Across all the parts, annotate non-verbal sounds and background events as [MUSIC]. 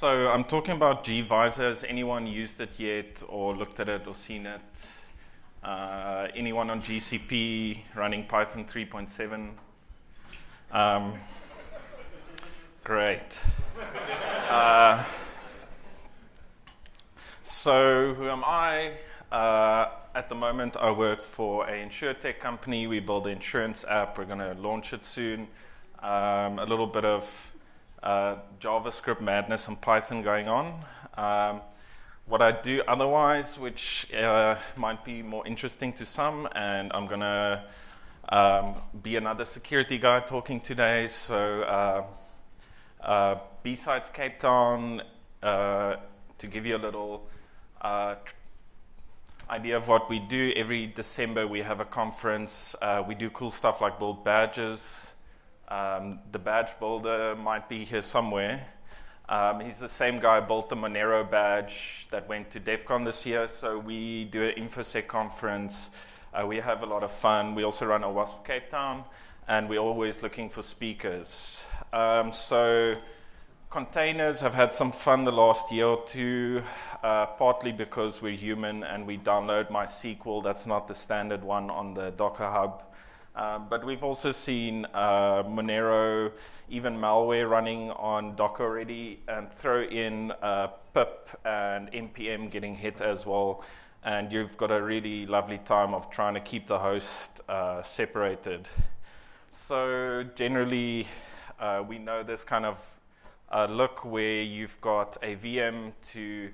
So I'm talking about gvisor. Has anyone used it yet or looked at it or seen it? Uh, anyone on GCP running Python 3.7? Um, great. Uh, so who am I? Uh, at the moment, I work for an insurtech company. We build an insurance app. We're going to launch it soon. Um, a little bit of uh, JavaScript madness and Python going on. Um, what I do otherwise, which uh, might be more interesting to some, and I'm going to um, be another security guy talking today. So, uh, uh, BSides Cape Town, uh, to give you a little uh, idea of what we do, every December we have a conference. We do cool stuff like build badges. Um, the badge builder might be here somewhere. Um, he's the same guy who built the Monero badge that went to DEF CON this year. So we do an InfoSec conference. Uh, we have a lot of fun. We also run OWASP Cape Town, and we're always looking for speakers. Um, so containers have had some fun the last year or two, uh, partly because we're human and we download MySQL. That's not the standard one on the Docker Hub. Um, but we've also seen uh, Monero, even malware running on Docker already, and throw in uh, pip and npm getting hit as well. And you've got a really lovely time of trying to keep the host uh, separated. So generally, uh, we know this kind of uh, look where you've got a VM to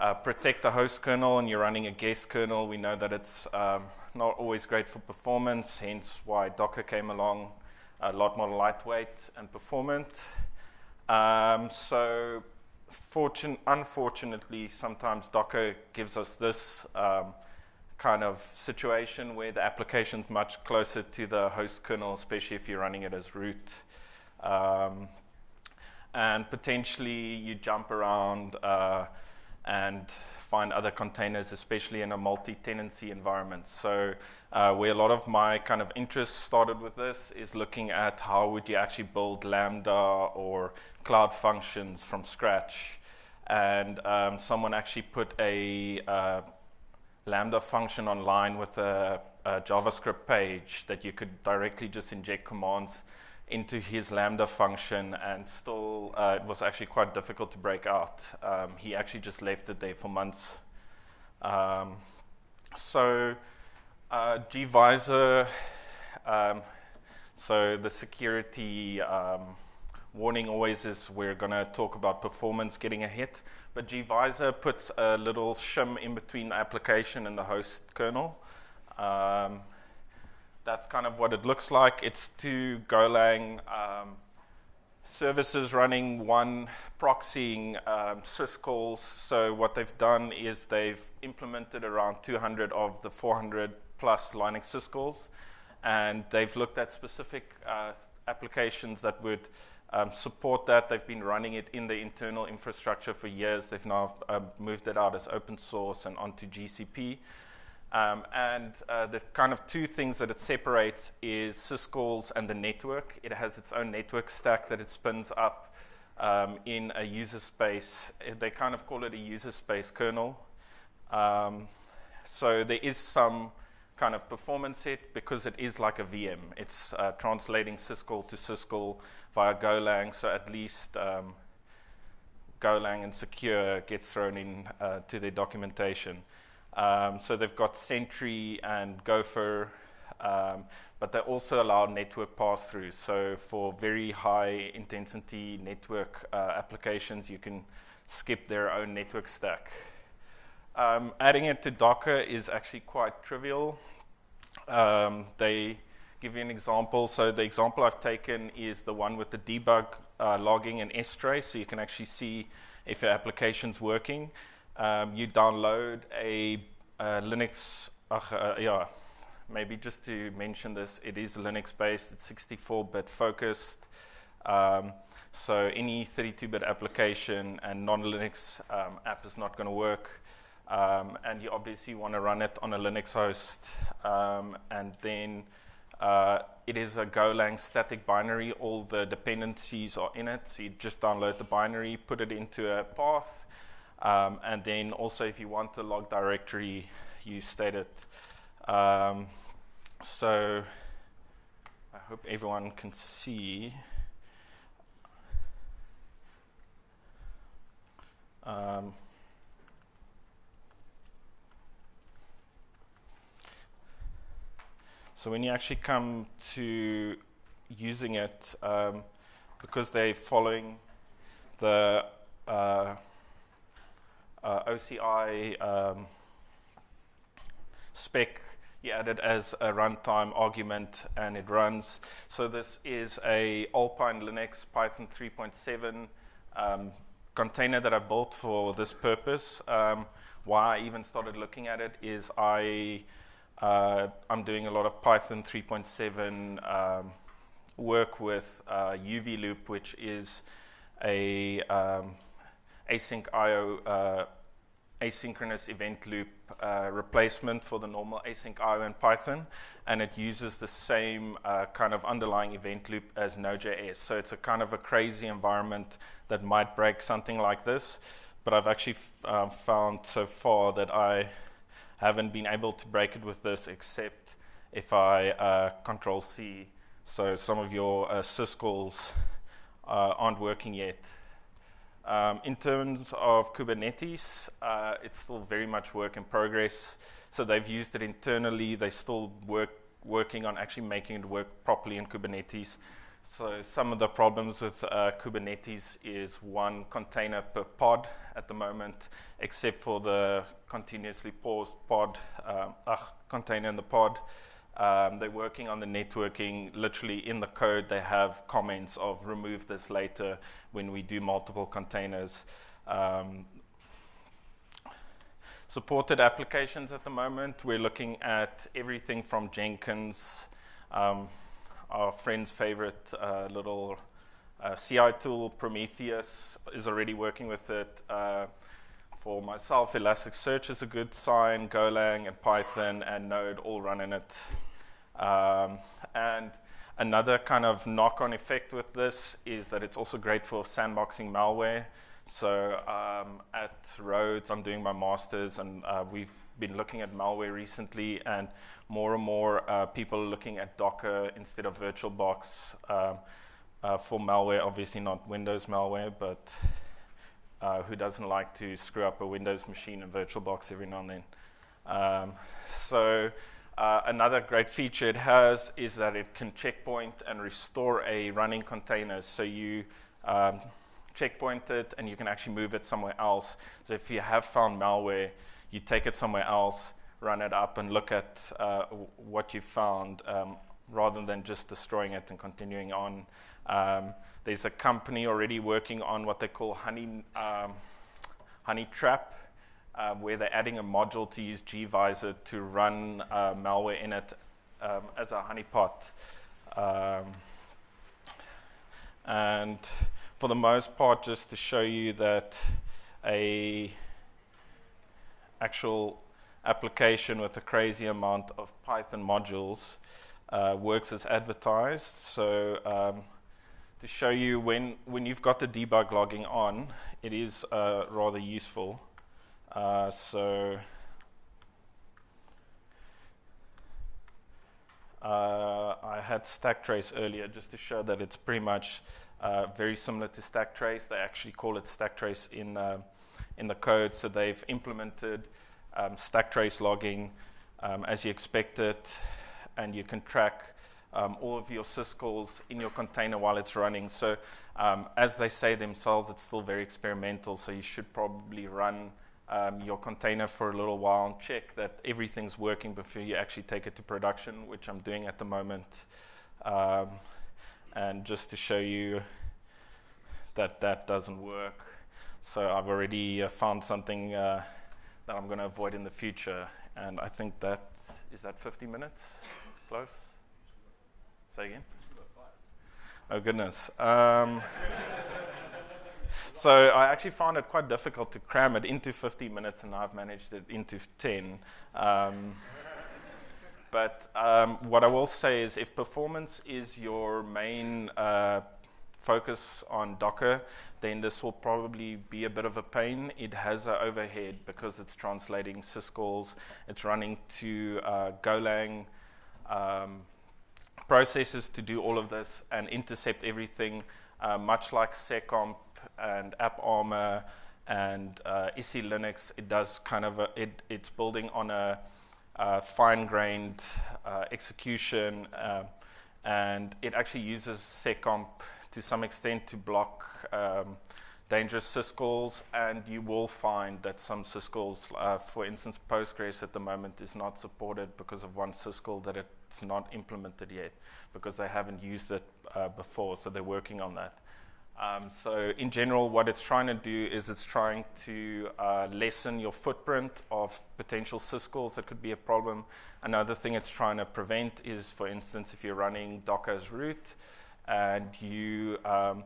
uh, protect the host kernel and you're running a guest kernel. We know that it's um, not always great for performance, hence why Docker came along a lot more lightweight and performant. Um, so, fortune, unfortunately, sometimes Docker gives us this um, kind of situation where the application is much closer to the host kernel, especially if you're running it as root. Um, and potentially you jump around uh, and find other containers, especially in a multi-tenancy environment. So uh, where a lot of my kind of interest started with this is looking at how would you actually build Lambda or cloud functions from scratch. And um, someone actually put a uh, Lambda function online with a, a JavaScript page that you could directly just inject commands into his Lambda function, and still uh, it was actually quite difficult to break out. Um, he actually just left it there for months. Um, so, uh, gvisor, um, so the security um, warning always is we're going to talk about performance getting a hit, but gvisor puts a little shim in between the application and the host kernel. That's kind of what it looks like. It's two Golang um, services running one proxying um, syscalls. So what they've done is they've implemented around 200 of the 400 plus Linux syscalls, and they've looked at specific uh, applications that would um, support that. They've been running it in the internal infrastructure for years. They've now uh, moved it out as open source and onto GCP. Um, and uh, the kind of two things that it separates is syscalls and the network. It has its own network stack that it spins up um, in a user space. They kind of call it a user space kernel. Um, so there is some kind of performance hit because it is like a VM. It's uh, translating syscall to syscall via Golang, so at least um, Golang and Secure gets thrown in uh, to their documentation. Um, so they've got Sentry and Gofer, um, but they also allow network pass-throughs. So for very high intensity network uh, applications, you can skip their own network stack. Um, adding it to Docker is actually quite trivial. Um, they give you an example. So the example I've taken is the one with the debug uh, logging and strace, so you can actually see if your application's working um, you download a, a Linux, uh, yeah, maybe just to mention this, it is Linux based, it's 64 bit focused. Um, so any 32 bit application and non Linux um, app is not going to work. Um, and you obviously want to run it on a Linux host. Um, and then Uh, it is a Golang static binary. All the dependencies are in it. So you just download the binary, put it into a path, um, and then also if you want the log directory, you state it. Um, so I hope everyone can see. Um, so when you actually come to using it, um, because they're following the uh, uh, OCI um, spec, you add it as a runtime argument and it runs. So this is a Alpine Linux Python 3.7 um, container that I built for this purpose. Um, why I even started looking at it is I uh, I'm doing a lot of Python 3.7 um, work with uh, uvloop, which is a um, async IO uh, asynchronous event loop uh, replacement for the normal async IO in Python, and it uses the same uh, kind of underlying event loop as Node.js. So it's a kind of a crazy environment that might break something like this, but I've actually uh, found so far that I haven't been able to break it with this except if I uh, Control C. So some of your uh, syscalls uh, aren't working yet. Um, in terms of Kubernetes, uh, it's still very much work in progress. So they've used it internally. They still work working on actually making it work properly in Kubernetes. So some of the problems with uh, Kubernetes is one container per pod at the moment, except for the continuously paused pod uh, container in the pod. Um, they're working on the networking. Literally in the code, they have comments of remove this later when we do multiple containers. Um, supported applications at the moment, we're looking at everything from Jenkins, um, our friend's favorite uh, little uh, CI tool, Prometheus, is already working with it. Uh, for myself, Elasticsearch is a good sign, Golang and Python and Node all run in it. Um, and another kind of knock on effect with this is that it's also great for sandboxing malware. So um, at Rhodes, I'm doing my master's, and uh, we've been looking at malware recently, and more and more uh, people are looking at Docker instead of VirtualBox um, uh, for malware. Obviously, not Windows malware, but uh, who doesn't like to screw up a Windows machine in VirtualBox every now and then? Um, so uh, another great feature it has is that it can checkpoint and restore a running container. So you um, checkpoint it and you can actually move it somewhere else. So if you have found malware, you take it somewhere else, run it up, and look at uh, what you found um, rather than just destroying it and continuing on. Um, there's a company already working on what they call Honey, um, honey Trap uh, where they're adding a module to use gvisor to run uh, malware in it um, as a honeypot. Um, and for the most part, just to show you that a actual application with a crazy amount of Python modules uh, works as advertised. So um, to show you when, when you've got the debug logging on, it is uh, rather useful. Uh, so uh, I had strace earlier just to show that it's pretty much uh, very similar to strace. They actually call it Strace in uh, in the code, so they've implemented um, Strace logging um, as you expect it, and you can track um, all of your syscalls in your container while it's running. So, um, as they say themselves, it's still very experimental. So you should probably run um, your container for a little while and check that everything's working before you actually take it to production, which I'm doing at the moment. Um, and just to show you that that doesn't work. So I've already uh, found something uh, that I'm going to avoid in the future. And I think that is that 50 minutes close? Say again? Oh, goodness. Um, [LAUGHS] so I actually found it quite difficult to cram it into 50 minutes, and I've managed it into 10. Um, but um, what I will say is if performance is your main uh, focus on Docker, then this will probably be a bit of a pain. It has an overhead because it's translating syscalls, it's running to uh, Golang um, processes to do all of this and intercept everything, uh, much like Seccomp and AppArmor and uh, Linux. It does kind of a, it, it's building on a, a fine-grained uh, execution, uh, and it actually uses Seccomp to some extent to block um, dangerous syscalls, and you will find that some syscalls, uh, for instance, Postgres at the moment is not supported because of one syscall that it's not implemented yet, because they haven't used it uh, before, so they're working on that. Um, so in general, what it's trying to do is it's trying to uh, lessen your footprint of potential syscalls that could be a problem. Another thing it's trying to prevent is, for instance, if you're running Docker as root, and you um,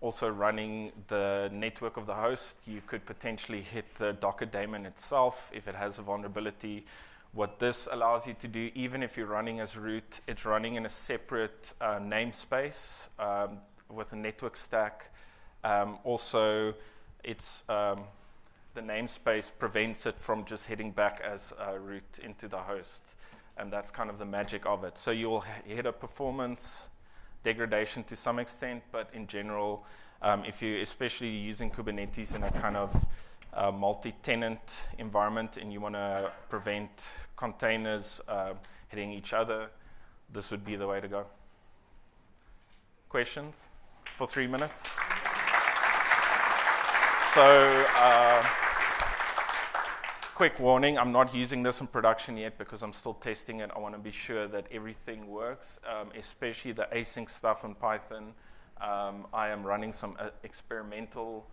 also running the network of the host, you could potentially hit the Docker daemon itself if it has a vulnerability. What this allows you to do, even if you're running as root, it's running in a separate uh, namespace um, with a network stack. Um, also, it's um, the namespace prevents it from just heading back as a root into the host, and that's kind of the magic of it. So you'll hit a performance degradation to some extent, but in general, um, if you're especially using Kubernetes in a kind of uh, multi-tenant environment and you want to prevent containers uh, hitting each other, this would be the way to go. Questions for three minutes? So, uh, quick warning I'm not using this in production yet because I'm still testing it. I want to be sure that everything works, um, especially the async stuff in Python. Um, I am running some uh, experimental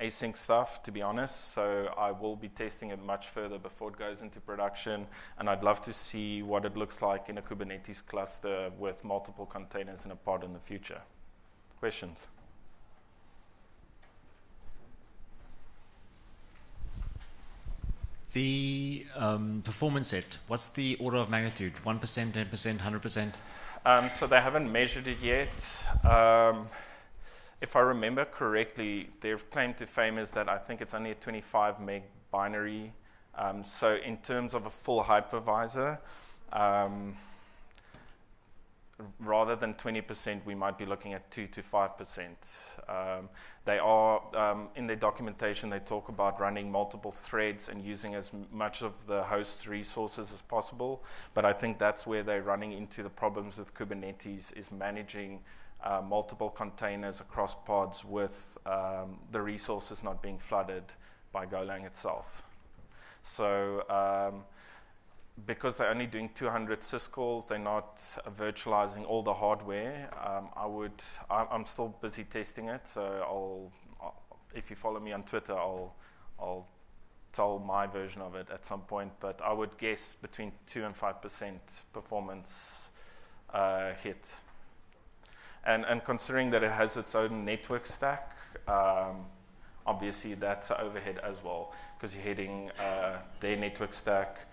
async stuff, to be honest, so I will be testing it much further before it goes into production. And I'd love to see what it looks like in a Kubernetes cluster with multiple containers in a pod in the future. Questions? The um, performance set, what's the order of magnitude? 1%, 10%, 100%? Um, so they haven't measured it yet. Um, if I remember correctly, their claim to fame is that I think it's only a 25 meg binary. Um, so in terms of a full hypervisor, um, rather than 20%, we might be looking at 2 to 5%. Um, they are, um, in their documentation, they talk about running multiple threads and using as much of the host's resources as possible. But I think that's where they're running into the problems with Kubernetes is managing uh, multiple containers across pods with um, the resources not being flooded by Golang itself. So um, because they're only doing 200 syscalls, they're not virtualizing all the hardware. Um, I would, I, am still busy testing it, so I'll, if you follow me on Twitter, I'll, I'll tell my version of it at some point. But I would guess between two and five percent performance uh, hit. And and considering that it has its own network stack. Um, obviously, that's overhead as well, because you're hitting uh, their network stack,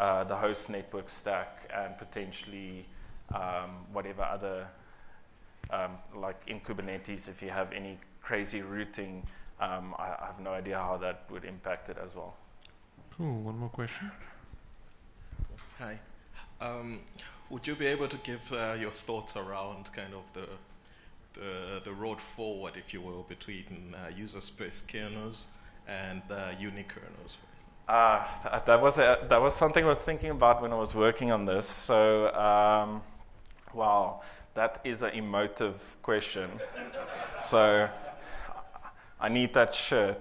uh, the host network stack and potentially um, whatever other, um, like in Kubernetes, if you have any crazy routing, um, I, I, have no idea how that would impact it as well. Cool. One more question. Hi. Um, would you be able to give uh, your thoughts around kind of the the, the road forward, if you will, between uh, user space kernels and uh, unikernels? Uh, that was a, that was something I was thinking about when I was working on this. So, um, wow, that is an emotive question. so, I need that shirt.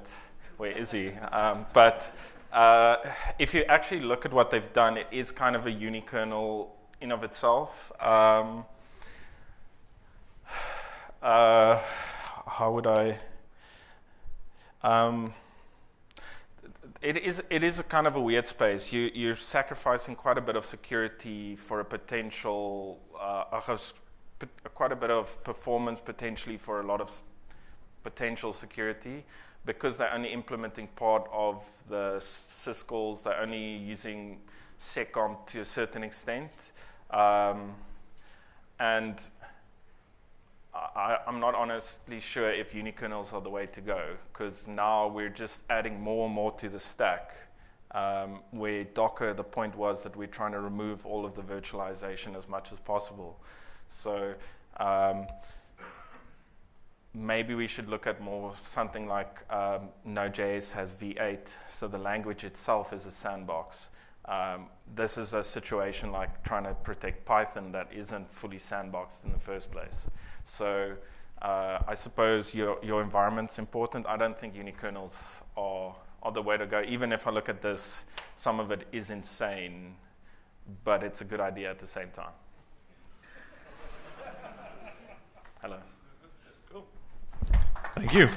Where is he? Um, but uh, if you actually look at what they've done, it is kind of a unikernel in of itself. Um, uh, how would I? Um, it is it is a kind of a weird space. You you're sacrificing quite a bit of security for a potential uh, quite a bit of performance potentially for a lot of potential security because they're only implementing part of the syscalls. They're only using SecComp to a certain extent. Um, and I, am not honestly sure if unikernels are the way to go because now we're just adding more and more to the stack. Um, where Docker, the point was that we're trying to remove all of the virtualization as much as possible. So um, maybe we should look at more something like um, Node.js has V8, so the language itself is a sandbox. Um, this is a situation like trying to protect Python that isn't fully sandboxed in the first place. So uh, I suppose your, your environment's important. I don't think unikernels are, are the way to go. Even if I look at this, some of it is insane, but it's a good idea at the same time. Hello. Thank you.